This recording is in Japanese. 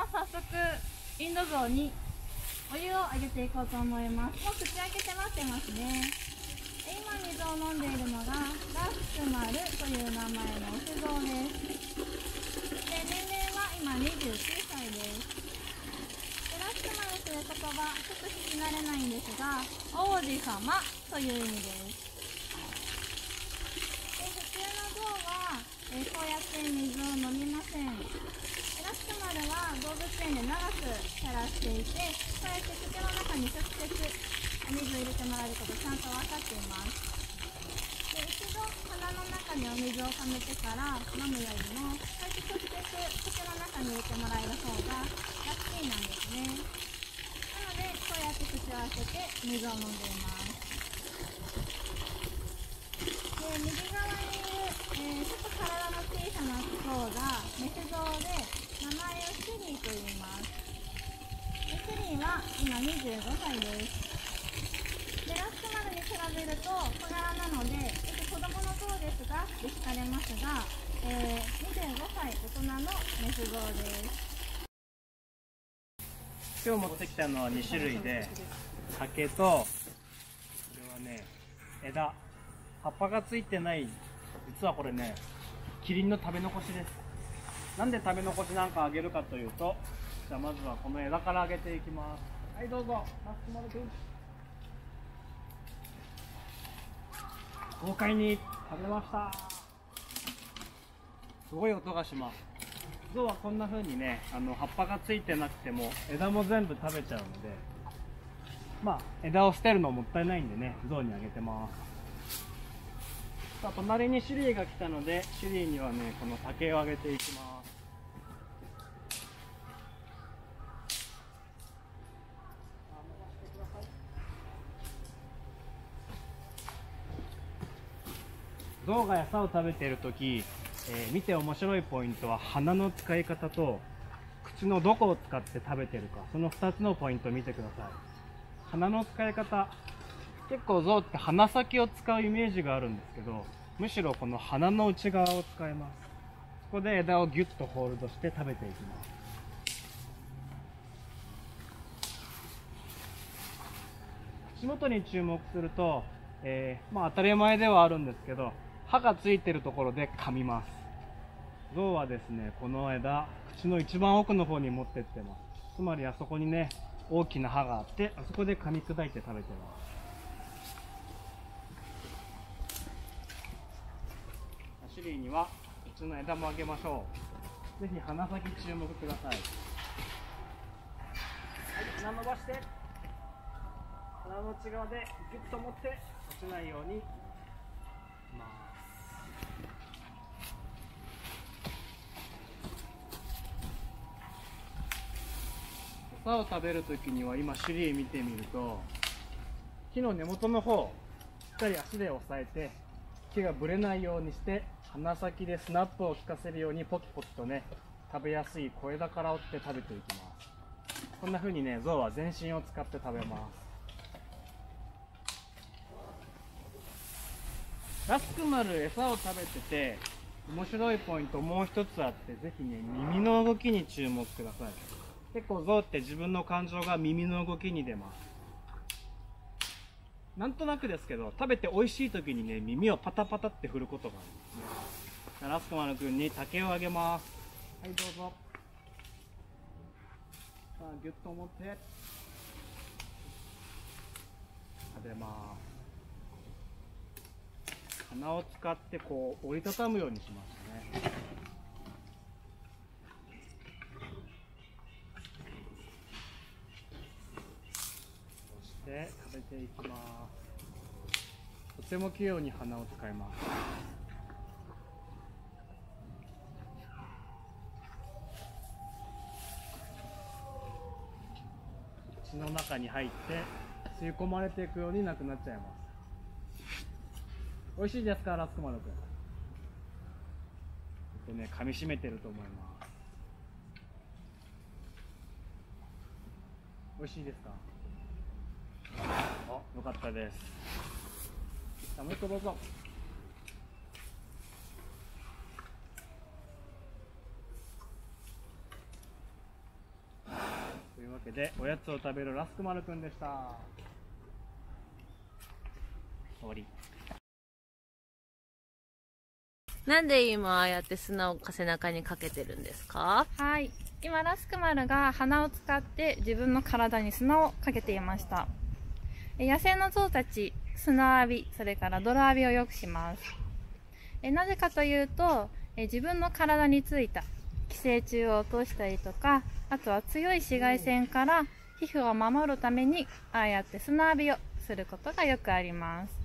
は早速インド象にお湯をあげていこうと思います。もう口開けて待ってますね。今水を飲んでいるのがラスクマルという名前のオス象です。で年齢は今29歳です。でラスクマルという言葉ちょっと聞き慣れないんですが王子様という意味です。で普通の象はえこうやって水を飲みません。動物園で長く暮らしていてこうやって口の中に直接お水を入れてもらえることちゃんと分かっています。で一度鼻の中にお水を溜めてから飲むよりもこうやって直接口の中に入れてもらえる方が楽ちんなんですね。なのでこうやって口を開けて水を飲んでいますで右側にいる、えー、ちょっと体の小さな層がメス像で名前をシリーと言いますでシリーは今25歳ですでラスクマルに比べると小柄なので子供の像ですがで聞かれますが、えー、25歳大人のメス像です今日持ってきたのは2種類で竹とこれはね枝。葉っぱがついてない実はこれねキリンの食べ残しです。なんで食べ残しなんかあげるかというとじゃあまずはこの枝からあげていきます。はいどうぞ。マスクマル君。豪快に食べました。すごい音がします。象はこんな風にねあの葉っぱがついてなくても枝も全部食べちゃうのでまあ枝を捨てるのもったいないんでね象にあげてます。さあ隣にシュリーが来たのでシュリーにはねこの竹をあげていきます。象が餌を食べている時、えー、見て面白いポイントは鼻の使い方と口のどこを使って食べてるかその2つのポイントを見てください。鼻の使い方結構象って鼻先を使うイメージがあるんですけどむしろこの鼻の内側を使いますそこで枝をギュッとホールドして食べていきます口元に注目すると、えー、まあ、当たり前ではあるんですけど歯がついてるところで噛みます象はですねこの枝口の一番奥の方に持ってってますつまりあそこにね大きな歯があってあそこで噛み砕いて食べてますシリーには口の枝もあげましょう。ぜひ鼻先注目ください。はい鼻伸ばして鼻の内側でギュッと持って落ちないように草を食べるときには今シリー見てみると木の根元の方しっかり足で押さえて木がぶれないようにして鼻先でスナップを効かせるようにポキポキとね食べやすい小枝から折って食べていきます。こんな風にね象は全身を使って食べます。ラスクマル餌を食べてて面白いポイントもう一つあってぜひね耳の動きに注目ください。結構象って自分の感情が耳の動きに出ます。なんとなくですけど食べて美味しい時にね耳をパタパタって振ることがあるんですね。ラスクマル君に竹をあげます。はいどうぞ。さあギュッと持って。食べます。鼻を使ってこう折りたたむようにしましたねして食べていきますとても器用に鼻を使います。口の中に入って吸い込まれていくようになくなっちゃいます。美味しいですかラスクマル君？とね噛みしめてると思います美味しいですか？よかったです。さあもう一個どうぞ。けでおやつを食べるラスクマルくんでした。終わり。なんで今ああやって砂を背中にかけてるんですか？はい。今ラスクマルが鼻を使って自分の体に砂をかけていました。え野生の象たち砂浴びそれから泥浴びをよくします。えなぜかというとえ自分の体についた寄生虫を落としたりとかあとは強い紫外線から皮膚を守るためにああやって砂浴びをすることがよくあります。